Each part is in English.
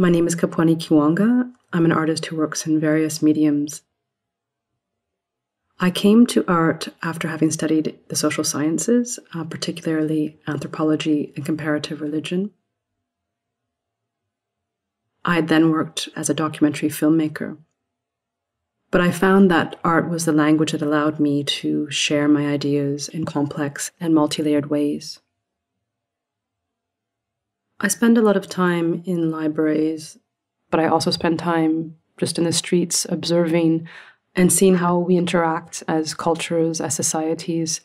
My name is Kapwani Kiwanga. I'm an artist who works in various mediums. I came to art after having studied the social sciences, uh, particularly anthropology and comparative religion. I then worked as a documentary filmmaker. But I found that art was the language that allowed me to share my ideas in complex and multi layered ways. I spend a lot of time in libraries, but I also spend time just in the streets observing and seeing how we interact as cultures, as societies,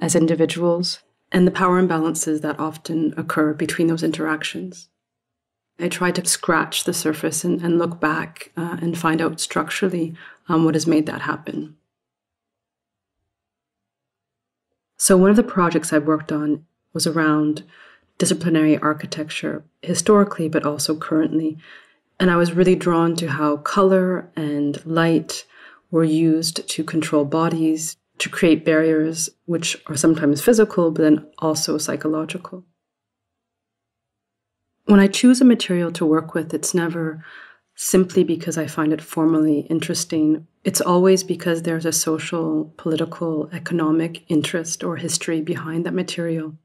as individuals, and the power imbalances that often occur between those interactions. I try to scratch the surface and, and look back uh, and find out structurally um, what has made that happen. So, one of the projects I worked on was around disciplinary architecture, historically, but also currently. And I was really drawn to how color and light were used to control bodies, to create barriers, which are sometimes physical, but then also psychological when I choose a material to work with, it's never simply because I find it formally interesting. It's always because there's a social, political, economic interest or history behind that material.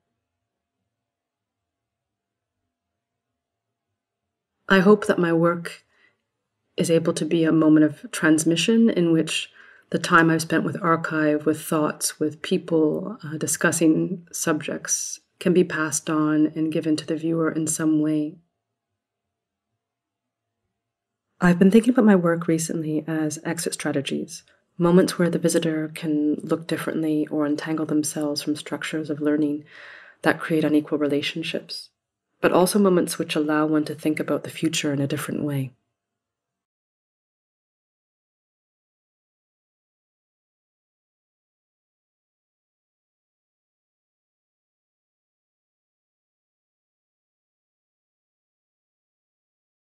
I hope that my work is able to be a moment of transmission in which the time I've spent with archive, with thoughts, with people uh, discussing subjects can be passed on and given to the viewer in some way. I've been thinking about my work recently as exit strategies, moments where the visitor can look differently or untangle themselves from structures of learning that create unequal relationships, but also moments which allow one to think about the future in a different way.